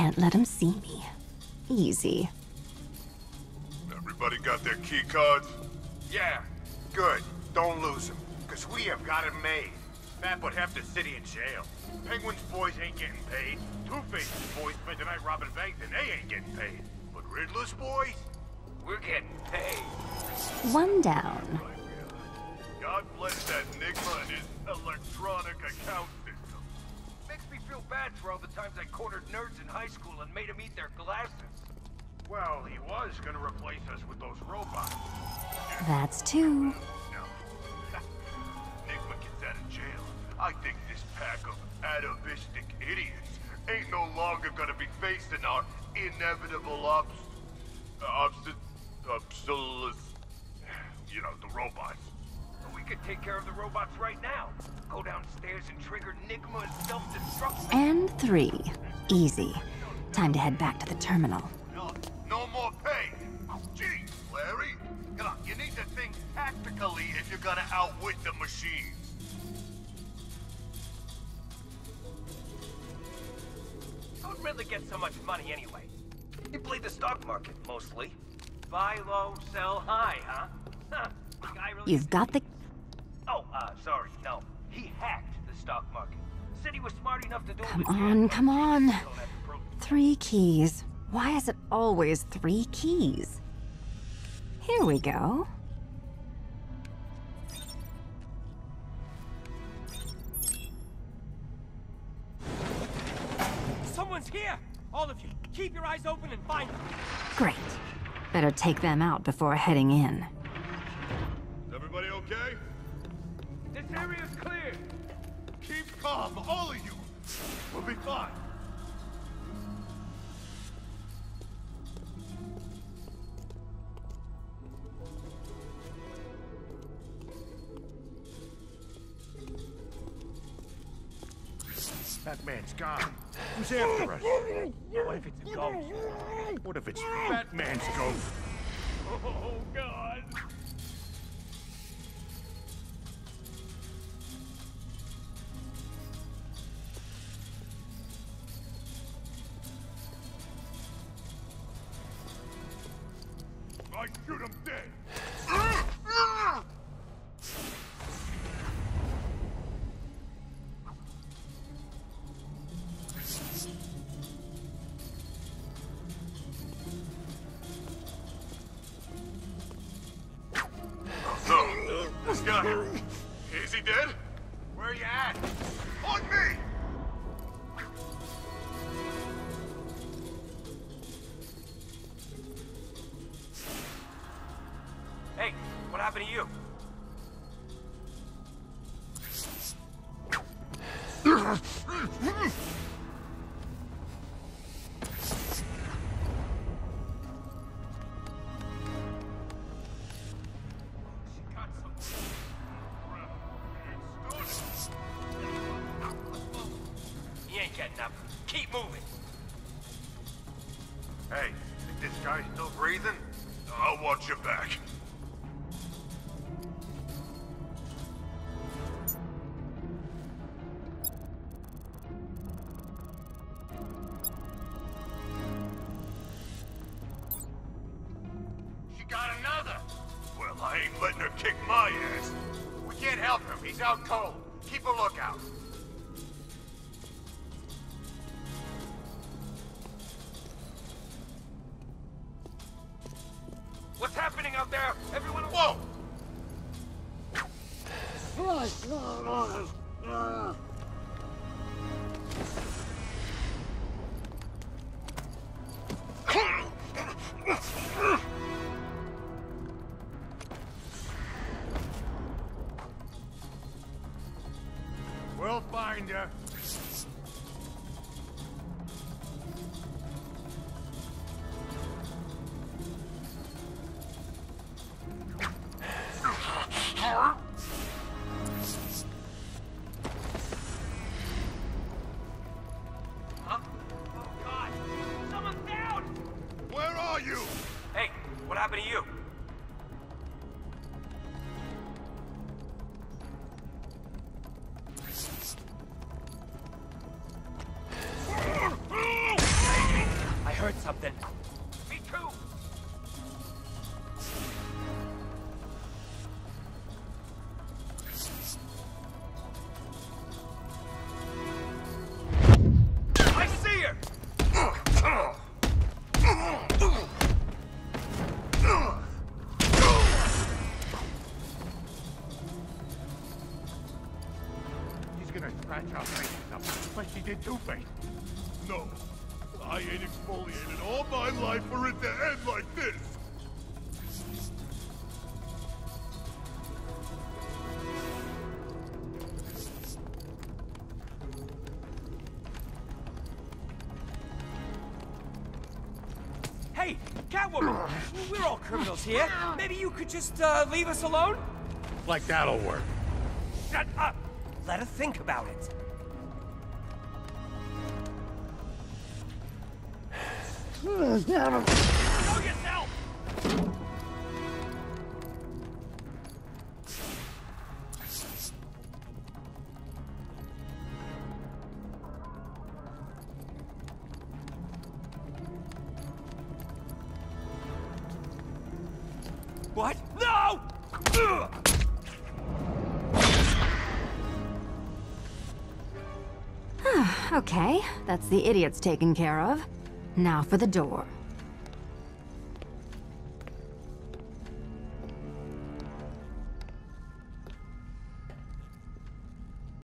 can't let him see me. Easy. Everybody got their key cards? Yeah, good. Don't lose them, because we have got it made. That put half the city in jail. Penguin's boys ain't getting paid. Two-Face's boys spent the night robbing banks and they ain't getting paid. But Riddler's boys, we're getting paid. One down. God bless that Nigma and his electronic account system. Makes me feel bad for all the times I cornered nerds in high school and made them eat their glasses. Well, he was gonna replace us with those robots. That's two. Now, Nigma gets out of jail. I think this pack of atavistic idiots ain't no longer gonna be facing our inevitable obst... obst... obsolescence. You know, the robots. We could take care of the robots right now. Go downstairs and trigger Nigma's self-destruct. And three. Easy. Time to head back to the terminal. No, no more pay. Jeez, Larry. Come on, you need to think tactically if you're gonna outwit the machines. How'd Riddler get so much money anyway? He played the stock market, mostly. Buy low, sell high, huh? Huh. The guy really... You've got the... Oh, uh, sorry, no. He hacked the stock market. Said he was smart enough to do Come it with on, come on. money. So that's pro- Three keys. Why is it always three keys? Here we go. Someone's here! All of you, keep your eyes open and find them. Great. Better take them out before heading in. Calm, all of you. We'll be fine. That man's gone. Who's after us? What if it's a ghost? What if it's Batman's ghost? Oh, God. I shoot him dead. So, this guy, is he dead? Where you at? On me! Hey, what happened to you? Hey, this guy's still breathing? I'll watch your back. Ain't letting her kick my ass. We can't help him. He's out cold. Keep a lookout. What's happening out there? Everyone, whoa! Oh, Where are you? Hey, what happened to you? Something. Me too. I see her! He's gonna scratch our faces up like he did Two-Face. No. I ain't exfoliated all my life for it to end like this. Hey, Catwoman! We're all criminals here. Maybe you could just uh, leave us alone? Like that'll work. Shut up! Let her think about it. What? No! Ugh! Okay, that's the idiots taken care of. Now for the door.